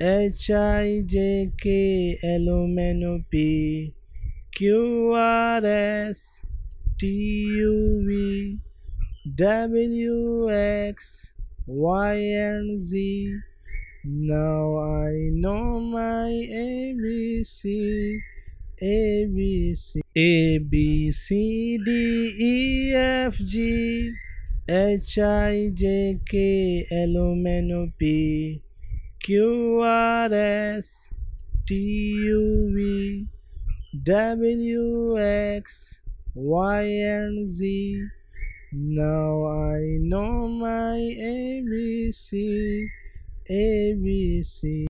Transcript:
H I J K L M N O P Q R S T U V W X Y and Z. Now I know my ABC. ABC A B C D E F G H I J K L M N O P Q R S T U V W X Y and Z. Now I know my ABC. ABC